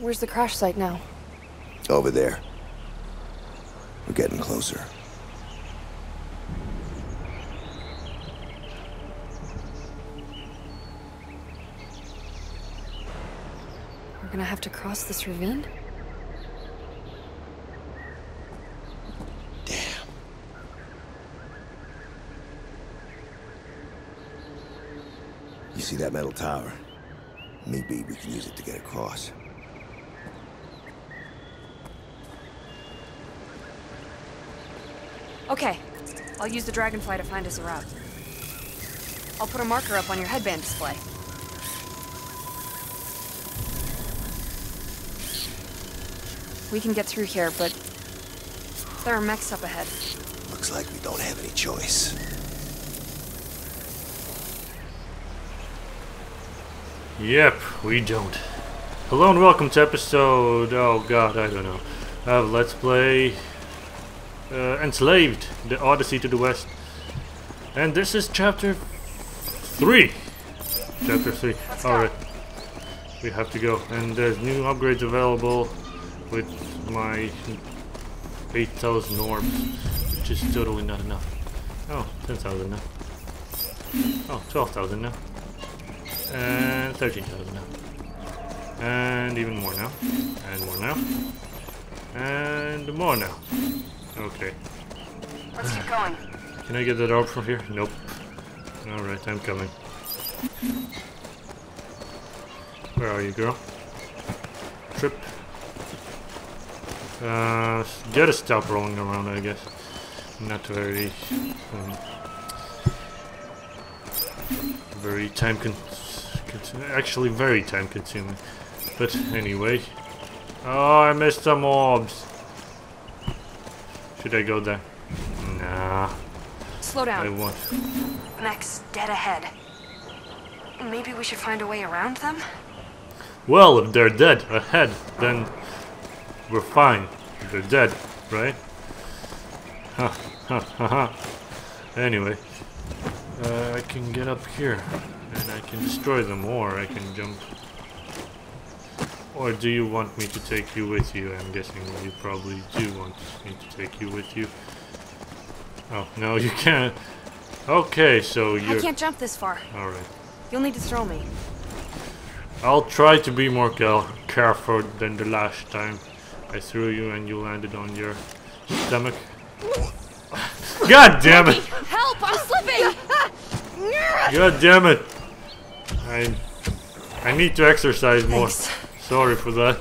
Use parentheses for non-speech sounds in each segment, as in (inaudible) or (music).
Where's the crash site now? Over there. We're getting closer. We're gonna have to cross this ravine? Damn. You see that metal tower? Maybe we can use it to get across. Okay. I'll use the dragonfly to find us a route. I'll put a marker up on your headband display. We can get through here, but there are mechs up ahead. Looks like we don't have any choice. Yep, we don't. Hello and welcome to episode, oh god, I don't know, of Let's Play uh, Enslaved, the Odyssey to the West. And this is chapter 3. Chapter 3. Alright. We have to go. And there's new upgrades available with my 8,000 orbs, which is totally not enough. Oh, 10,000 now. Oh, 12,000 now. And 13,000 now. And even more now. And more now. And more now. Okay. Let's keep going. Can I get that orb from here? Nope. Alright, I'm coming. Where are you, girl? Trip. Uh, gotta stop rolling around, I guess. Not very, um, very time con consuming. Actually, very time consuming. But anyway. Oh, I missed some orbs. Should I go there? Nah, Slow down. I won't. Mechs dead ahead. Maybe we should find a way around them? Well, if they're dead ahead, then we're fine. They're dead, right? Ha ha ha ha. Anyway, uh, I can get up here and I can destroy them, or I can jump. Or do you want me to take you with you? I'm guessing you probably do want me to take you with you. Oh, no, you can't. Okay, so I you're. can't jump this far. Alright. You'll need to throw me. I'll try to be more careful than the last time I threw you and you landed on your stomach. God damn it! Help! I'm slipping! God damn it! I I need to exercise more. Thanks. Sorry for that.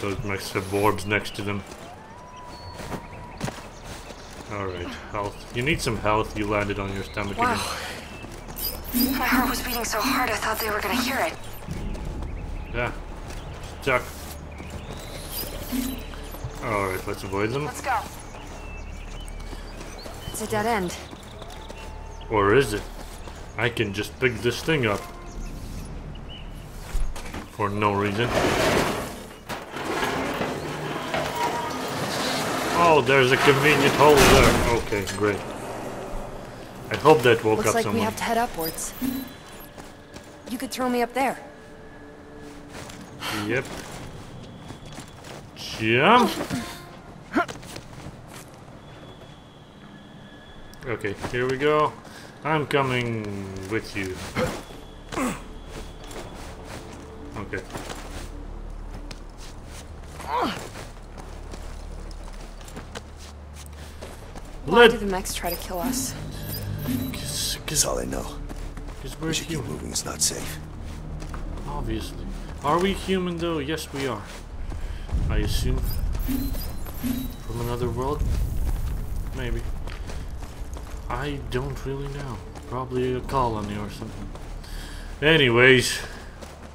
Those mechs have orbs next to them. Alright, health. You need some health. You landed on your stomach Wow. again. My heart was beating so hard I thought they were gonna hear it. Yeah. Stuck. Alright, let's avoid them. Let's go. It's a dead end. Or is it? I can just pick this thing up. For no reason. Oh, there's a convenient hole there. Okay, great. I hope that woke Looks up like someone. we have to head upwards. You could throw me up there. Yep. Jump! Okay, here we go. I'm coming with you. Okay. Why Let do the mechs try to kill us? Cause, That's all I know. cause we're We should keep human, moving. It's not safe. obviously. Are we human though? Yes, we are. I assume. From another world? Maybe. I don't really know. Probably a colony or something. Anyways,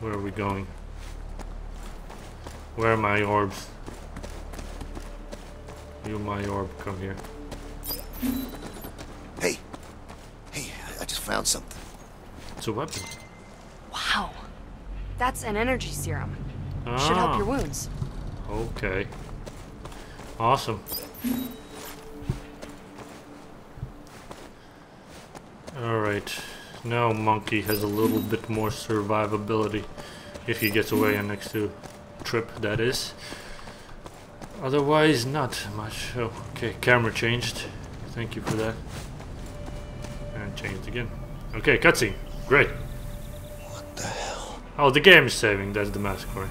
where are we going? Where are my orbs? You, my orb, come here. Hey, hey, I- I just found something. It's a weapon. Wow. That's an energy serum. Should help Ah. your wounds. Okay. Awesome. Alright. Now Monkey has a little bit more survivability if he gets away and next to Trip, that is. Otherwise, not much. Oh, okay, camera changed. Thank you for that. And changed again. Okay, cutscene. Great. What the hell? Oh, the game is saving. That's the mask, right?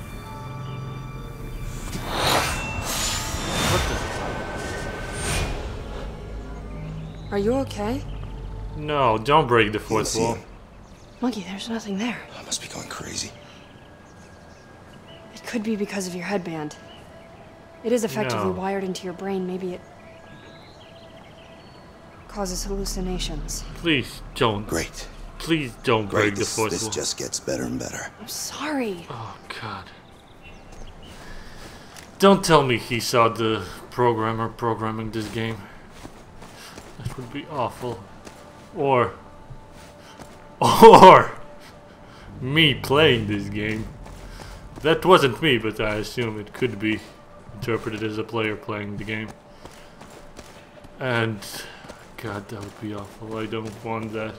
What the Are you okay? The? No, don't break the fourth wall. Monkey, there's nothing there. I must be going crazy. It could be because of your headband. It is effectively No. wired into your brain. Maybe it causes hallucinations. Please don't. Great. Please don't break Great. the This, fourth this wall. just gets better and better. I'm sorry. Oh God. Don't tell me he saw the programmer programming this game. That would be awful. Or or me playing this game. That wasn't me, but I assume it could be interpreted as a player playing the game. And God, that would be awful. I don't want that.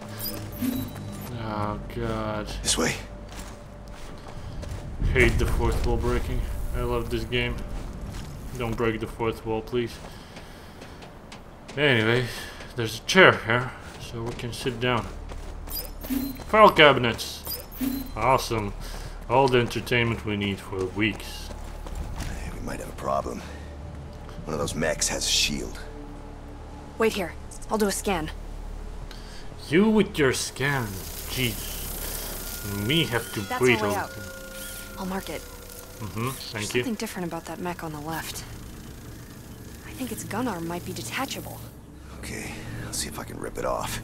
Oh God. This way. Hate the fourth wall breaking. I love this game. Don't break the fourth wall, please. Anyway, there's a chair here, so we can sit down. File cabinets. Awesome. All the entertainment we need for weeks. We might have a problem. One of those mechs has a shield. Wait here. I'll do a scan. You with your scan. Jeez. Me have to That's wait our way all- out. I'll mark it. Mm-hmm. There's Thank you. something different about that mech on the left. I think its gun arm might be detachable. Okay, I'll see if I can rip it off.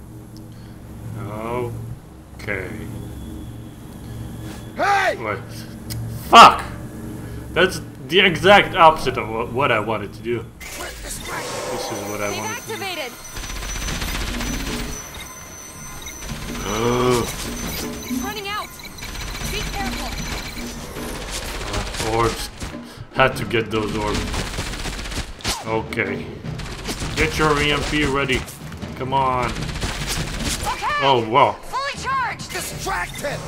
Okay. Hey! Wait. Fuck! That's the exact opposite of what, what I wanted to do. This is what I They've wanted to do. activated! Ugh. It's running out! Be careful! Uh, orbs. Had to get those orbs. Okay. Get your EMP ready. Come on. Okay! Oh, wow. Fully charged! Distracted!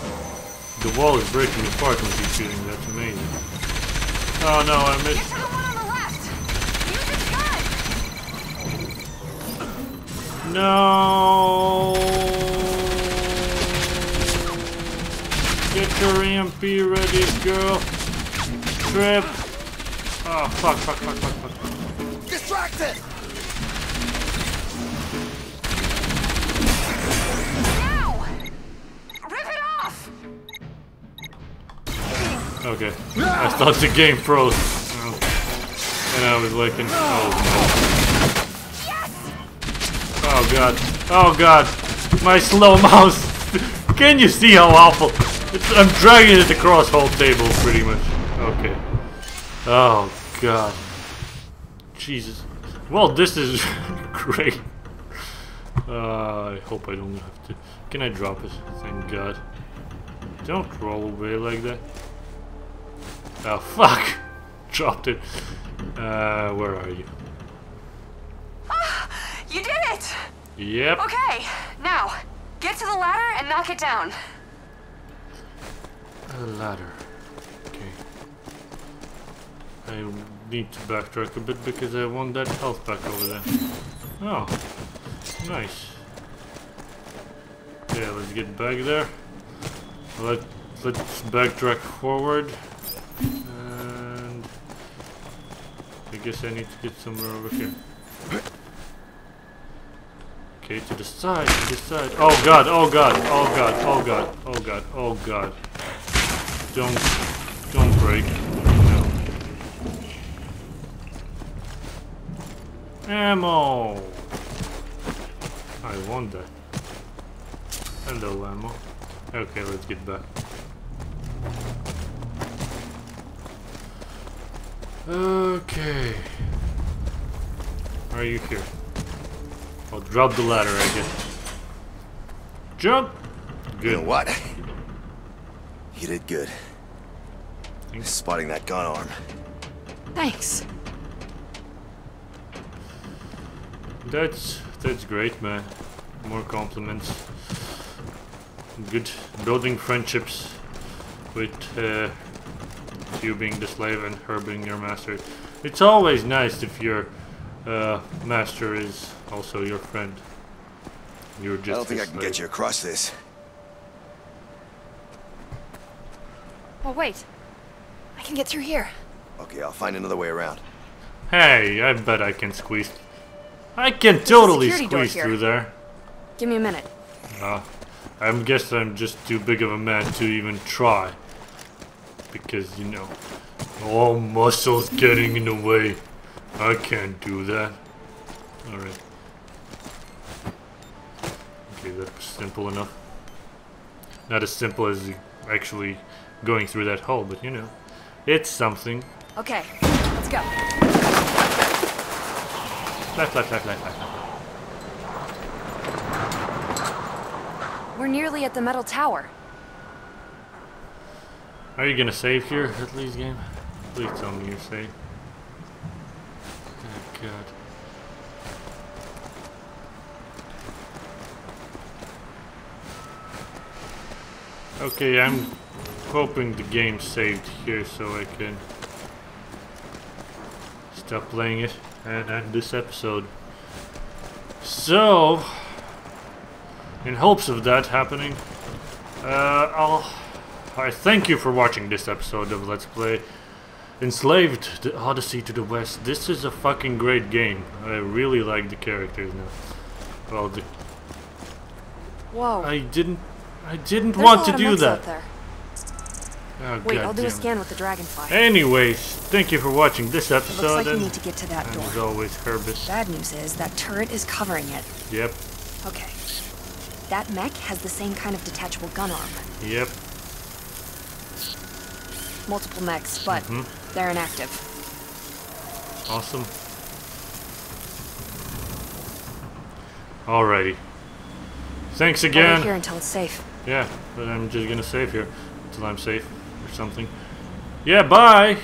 The wall is breaking apart when she's shooting. That's amazing. Oh no, I missed. Get missed. to the one on the left! Use its gun! No. Get your EMP ready, girl. Trip. Oh, fuck, fuck, fuck, fuck, fuck. Distracted! Okay. I thought the game froze. And I was like, oh no. Oh god. Oh god. My slow (laughs) mouse. Can you see how awful? It's, I'm dragging it across whole table pretty much. Okay. Oh god. Jesus. Well, this is (laughs) great. Uh, I hope I don't have to. Can I drop it? Thank god. Don't roll away like that. Oh, fuck! Dropped it. Uh, where are you? You did it! Yep. Okay, now, get to the ladder and knock it down. A ladder. Okay. I need to backtrack a bit because I want that health back over there. Oh, nice. Yeah, let's get back there. Let let's backtrack forward, and I guess I need to get somewhere over here. Okay, to the side, to the side. Oh god, oh god, oh god, oh god, oh god, oh god. Don't, don't break. No. Ammo! I want that. Hello, ammo. Okay, let's get back. Okay. Are you here? I'll drop the ladder, I guess. Jump! You know Good. what? You did good. Thanks. Spotting that gun arm. Thanks. That's that's great, man. More compliments. good building friendships with uh, you being the slave and her being your master. It's always nice if your uh, master is also your friend. You're just I don't think I can get you across this. Oh, wait. I can get through here. Okay, I'll find another way around. Hey, I bet I can squeeze. I can totally squeeze through there. Give me a minute. Uh, I guess I'm just too big of a man to even try. Because, you know, all muscles getting in the way. I can't do that. Alright. Okay, that's simple enough. Not as simple as actually going through that hole, but you know, it's something. Okay, let's go. Flat, flat, flat, flat, flat, flat. We're nearly at the metal tower. Are you gonna save here at least, game? Please tell me you're safe. Oh god. Okay, I'm hoping the game saved here so I can stop playing it and end this episode. So, in hopes of that happening, uh, I'll I thank you for watching this episode of Let's Play Enslaved the Odyssey to the West. This is a fucking great game. I really like the characters now. Well, the, Whoa. I didn't I didn't There's want to do that. Oh, Wait, God I'll do a scan with the dragonfly. Anyways, thank you for watching this It looks episode. like you need to get to that door. as always, Herbis. Bad news is that turret is covering it. Yep, Okay. That mech has the same kind of detachable gun arm. yep. Multiple mechs, but Mhm. they're inactive. Awesome. Alrighty. Thanks I'll again. here until it's safe. Yeah, but I'm just gonna save here until I'm safe or something. Yeah, bye!